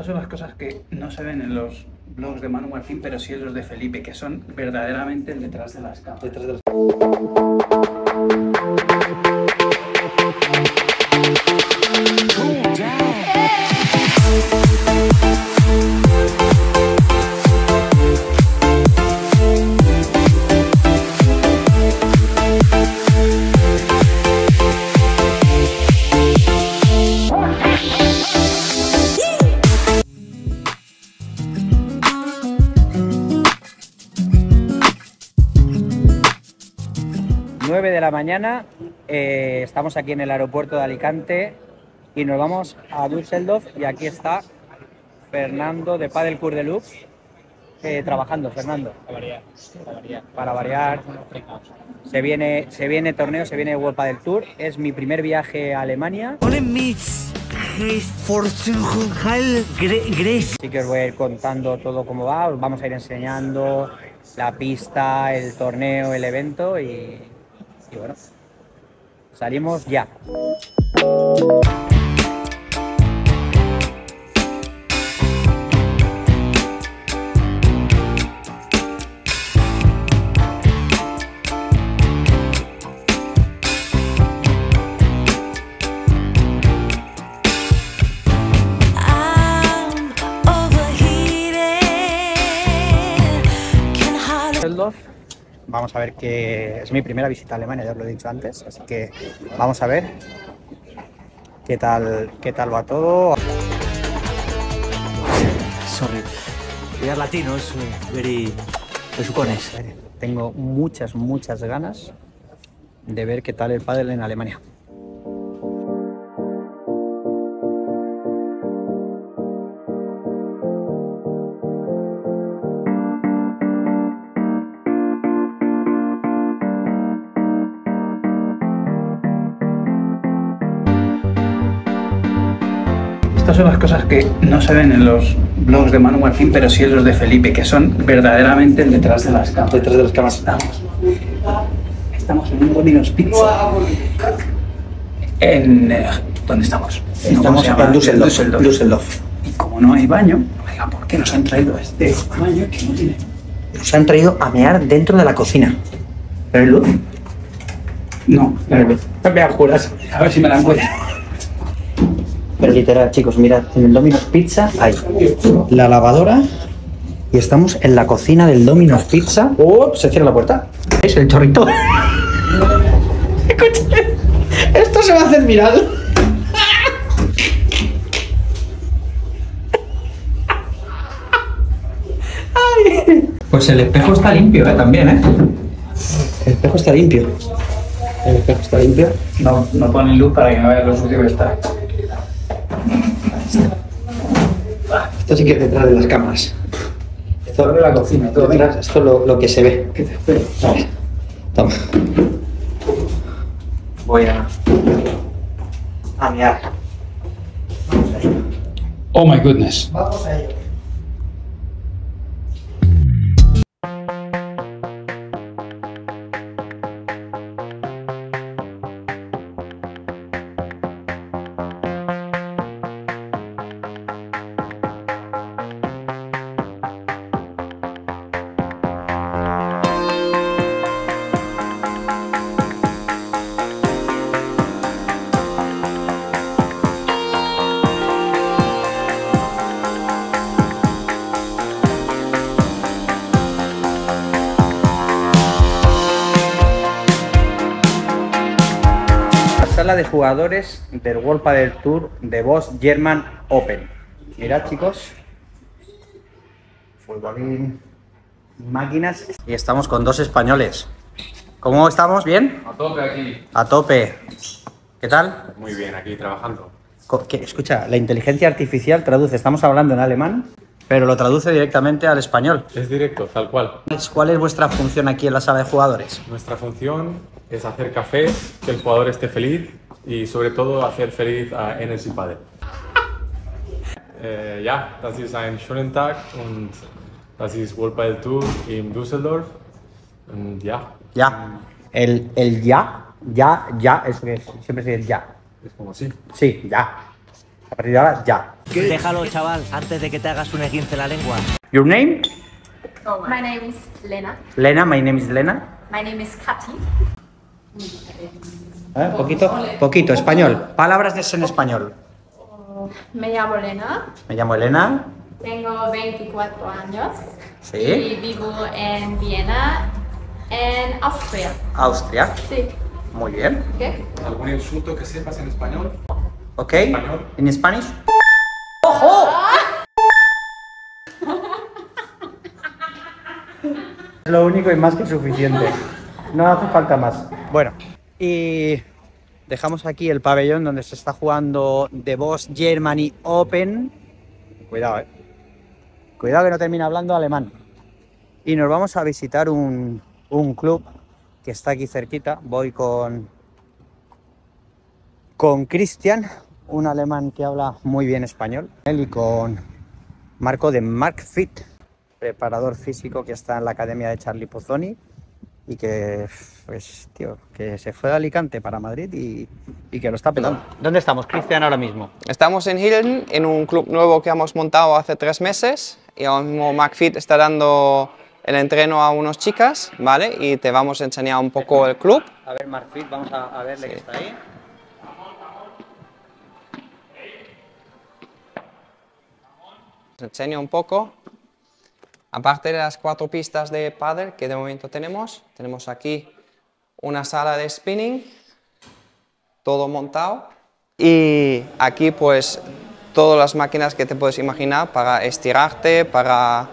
Estas son las cosas que no se ven en los blogs de Manu Martín, pero sí en los de Felipe, que son verdaderamente detrás de las cámaras. Nueve de la mañana, eh, estamos aquí en el aeropuerto de Alicante y nos vamos a Düsseldorf y aquí está Fernando de Padel Cour de Lux eh, trabajando, Fernando. Para variar. Se viene, se viene torneo, se viene World Padel Tour. Es mi primer viaje a Alemania. Así que os voy a ir contando todo cómo va, os vamos a ir enseñando la pista, el torneo, el evento y, y bueno, salimos ya. Vamos a ver que es mi primera visita a Alemania, ya os lo he dicho antes, así que vamos a ver qué tal, qué tal va todo. Sorry. We are Latinos, very besucones. Tengo muchas, muchas ganas de ver qué tal el pádel en Alemania. Estas son las cosas que no se ven en los blogs de Manu Martín, pero sí en los de Felipe, que son verdaderamente el detrás de las cámaras. Detrás de las cámaras. Estamos, estamos en un Domino's Pizza. En, eh, ¿Dónde estamos? No, ¿cómo Estamos en Düsseldorf. Düsseldorf. Düsseldorf. Y como no hay baño, no por qué nos han traído este baño que no tiene. Nos han traído a mear dentro de la cocina. ¿Pero hay luz? No, la verdad. Me juras. A ver si me la encuentro. Pero literal, chicos, mirad, en el Domino's Pizza hay la lavadora y estamos en la cocina del Domino's Pizza. ¡Oh! Se cierra la puerta. ¿Veis el chorrito? Escúchame, esto se va a hacer viral. Pues el espejo está limpio ¿eh? también, ¿eh? El espejo está limpio. El espejo está limpio. No, no ponen luz para que no veas lo sucio que está. Esto sí que es detrás de las cámaras. Esto de la cocina, todo. detrás, esto es lo, lo que se ve. ¿Qué te espero? Vale. Toma. Voy a. a mear. Vamos a ello. Oh my goodness. Vamos a ello. Sala de jugadores del World Padel Tour de Boss German Open. Mirad chicos, futbolín, máquinas y estamos con dos españoles. ¿Cómo estamos? ¿Bien? A tope aquí. A tope. ¿Qué tal? Muy bien, aquí trabajando. Co- que- Escucha, la inteligencia artificial traduce, estamos hablando en alemán, pero lo traduce directamente al español. Es directo, tal cual. ¿Cuál es vuestra función aquí en la sala de jugadores? Nuestra función es hacer cafés, que el jugador esté feliz y sobre todo hacer feliz a Energy Padel. Äh, ja, das ist ein schöner Tag und das ist World Padel Tour in Düsseldorf. Und ja, Ya. El, el ya, ya, ya, es que siempre se dice ya. es como así. Sí, ya. A partir de ahora, ya. Déjalo, chaval, antes de que te hagas un esguince la lengua. Your name? My name is Lena. Lena, my name is Lena. My name is Katy. ¿Eh? Poquito, poquito, español. Palabras de en español. Me llamo Lena. Me llamo Elena. Tengo 24 años. Sí. Y vivo en Viena, en Austria. Austria. Sí. Muy bien. ¿Qué? ¿Algún insulto que sepas en español? Ok. Español. ¿En Spanish? Es lo único y más que suficiente. No hace falta más. Bueno, y dejamos aquí el pabellón donde se está jugando The Boss Germany Open. Cuidado, eh. Cuidado que no termina hablando alemán. Y nos vamos a visitar un, un club que está aquí cerquita. Voy con, con Christian, un alemán que habla muy bien español. Él y con Marco de Mark Fit, preparador físico que está en la academia de Charlie Pozzoni y que, pues, tío, que se fue de Alicante para Madrid y, y que lo está pelando. ¿Dónde estamos, Cristian, ahora mismo? Estamos en Hilden, en un club nuevo que hemos montado hace tres meses y ahora mismo McFit está dando el entreno a unas chicas, ¿vale? Y te vamos a enseñar un poco el club. A ver, Mark Fit, vamos a, a verle que está ahí. Enseño un poco. Aparte de las cuatro pistas de pádel que de momento tenemos, tenemos aquí una sala de spinning, todo montado. Y aquí pues todas las máquinas que te puedes imaginar para estirarte, para,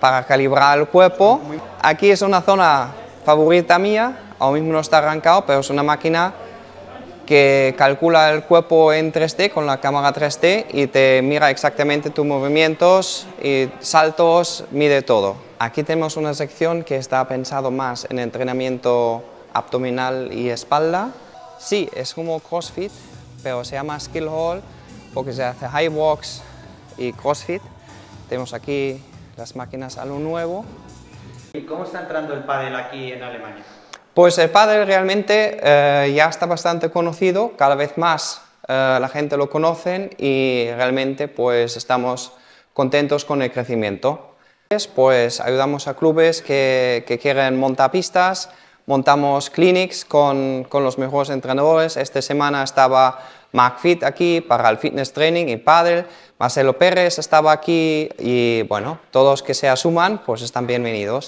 para calibrar el cuerpo. Aquí es una zona favorita mía, ahora mismo no está arrancado, pero es una máquina que calcula el cuerpo en 3D con la cámara 3D y te mira exactamente tus movimientos y saltos, mide todo. Aquí tenemos una sección que está pensado más en entrenamiento abdominal y espalda. Sí, es como CrossFit, pero se llama Skill Hall porque se hace high walks y CrossFit. Tenemos aquí las máquinas a lo nuevo. ¿Y cómo está entrando el pádel aquí en Alemania? Pues el pádel realmente eh, ya está bastante conocido, cada vez más eh, la gente lo conoce y realmente pues estamos contentos con el crecimiento. Pues ayudamos a clubes que, que quieren montar pistas, montamos clinics con, con, los mejores entrenadores. Esta semana estaba McFit aquí para el fitness training y pádel, Marcelo Pérez estaba aquí y bueno, todos que se asuman pues están bienvenidos.